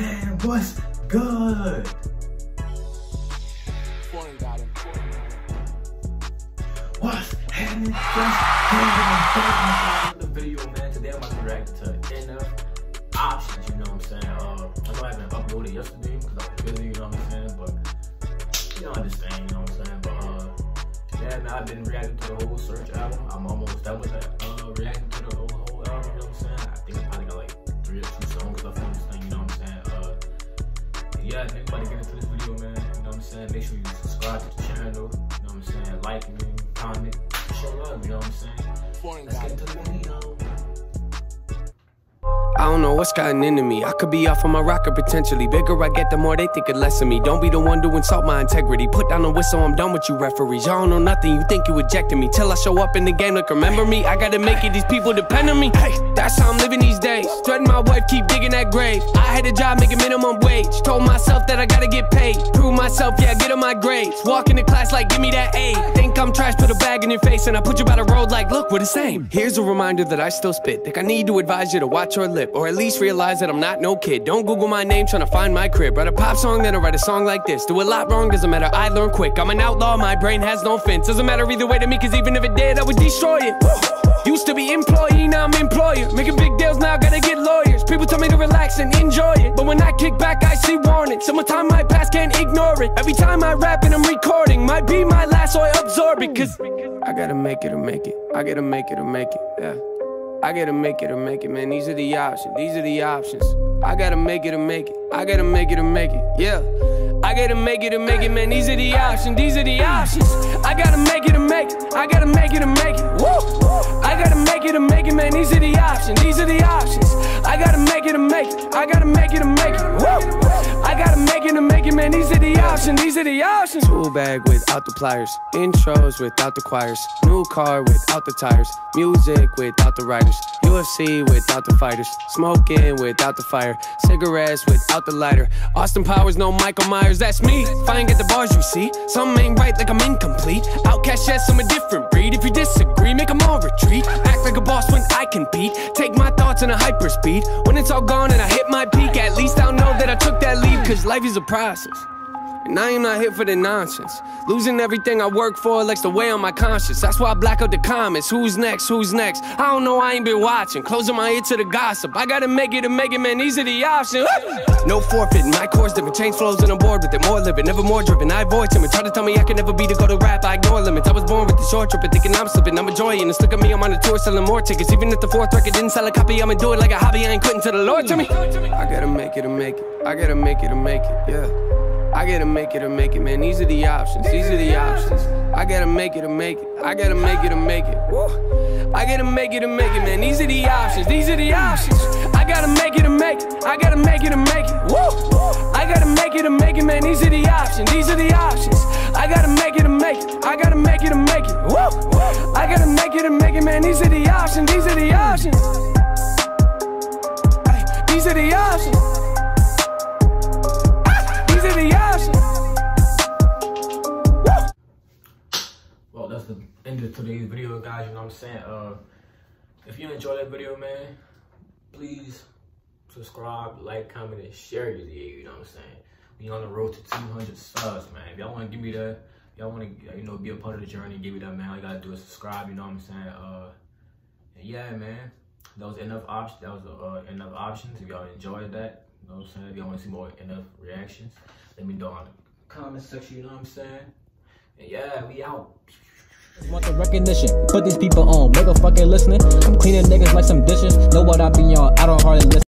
Man, what's good? What's happening? Just the video, man. Today I'm to react to NF options. You know what I'm saying? Uh, I know I haven't uploaded yesterday because I was busy. You know what I'm saying? But you know, understand. You know what I'm saying? But uh, yeah, man, I've been reacting to the whole Search album. I'm almost done with that. Uh, reacting to the whole, into this video, man, you know what I'm saying? Make sure you subscribe to the channel. You know what I'm saying? Like me, comment, show love. You know what I'm saying? Let's get the video. I don't know what's gotten into me. I could be off on my rocker potentially. Bigger I get, the more they think it less of me. Don't be the one to insult my integrity. Put down the whistle, I'm done with you referees. Y'all don't know nothing, you think you ejected me. Till I show up in the game, like remember me. I gotta make it, these people depend on me. Hey, that's how I'm living these days. Threaten my wife, keep digging that grave. I had a job making minimum wage. Told myself that I gotta get paid. Prove myself, yeah, get on my grades. Walk into class like, give me that A. Think I'm trash, put a bag in your face, and I put you by the road like, look, we're the same. Here's a reminder that I still spit. Think I need to advise you to watch your lip, or at least realize that I'm not no kid. Don't Google my name trying to find my crib. Write a pop song, then I write a song like this. Do a lot wrong, doesn't matter, I learn quick. I'm an outlaw, my brain has no fence. Doesn't matter either way to me, cause even if it did, I would destroy it. Used to be employee, now I'm employer. Making big deals now, I gotta get lawyers. People tell me to relax and enjoy it. But when I kick back, I see warning. Summertime might pass, can't ignore it. Every time I rap and I'm recording, might be my last, so I absorb it. Cause I gotta make it or make it. I gotta make it or make it, yeah. I gotta make it or make it, man. These are the options. These are the options. I gotta make it or make it. I gotta make it or make it. Yeah. I gotta make it or make it, man. These are the options. These are the options. I gotta make it or make it. I gotta make it or make it. Woo! I gotta make it or make it, man. These are the options. These are the options. I gotta make it or make it. I gotta make it or make it. Woo! I gotta make it or make it, man. These are the options. These are the options. Tool bag without the pliers. Intros without the choirs. New car without the tires. Music without the writers. UFC without the fighters. Smoking without the fire. Cigarettes without the lighter. Austin Powers, no Michael Myers. That's me. If I ain't get the bars, you see. Something ain't right, like I'm incomplete. Outcast, yes, I'm a different breed. If you disagree, make them all retreat. Act like a boss when I compete. Take my thoughts in a hyperspeed. When it's all gone and I hit my peak, at least I'll know that I took that leap. Cause life is a process. And I am not here for the nonsense. Losing everything I work for likes to weigh on my conscience. That's why I black out the comments. Who's next? Who's next? I don't know, I ain't been watching. Closing my ear to the gossip. I gotta make it and make it, man. These are the options. no forfeiting. My course different. Change flows and I'm bored with it. More living, never more driven. I avoid timid. Try to tell me I can never be to go to rap. I ignore limits. I was born with the short trip and thinking I'm slipping. I'm enjoying this. Look at me, I'm on a tour selling more tickets. Even if the fourth record didn't sell a copy, I'ma do it like a hobby. I ain't quitting till the Lord to me. I gotta make it and make it. I gotta make it and make it. Yeah. I gotta make it or make it, man. These are the options. These are the options. I gotta make it or make it. I gotta make it or make it. Woo. I gotta make it or make it, man. These are the options. These are the options. I gotta make it or make it. I gotta make it or make it. Woo. I gotta make it or make it, man. These are the options. These are the options. I gotta make it or make it. I gotta make it or make it. Woo. I gotta make it or make it, man. These are the options. These are the today's video, guys. You know what I'm saying? Uh, if you enjoyed that video, man, please subscribe, like, comment, and share this video. You know what I'm saying? We on the road to 200 subs, man. If y'all want to give me that, y'all want to, you know, be a part of the journey, give me that, man. All you gotta do is subscribe. You know what I'm saying? Uh, yeah, man. That was NF options. That was uh, NF options. If y'all enjoyed that, you know what I'm saying? If y'all want to see more NF reactions, let me know in the comment section. You know what I'm saying? And yeah, we out. Want the recognition, put these people on, motherfucking listening. I'm cleaning niggas like some dishes. Know what I be on, I don't hardly listen.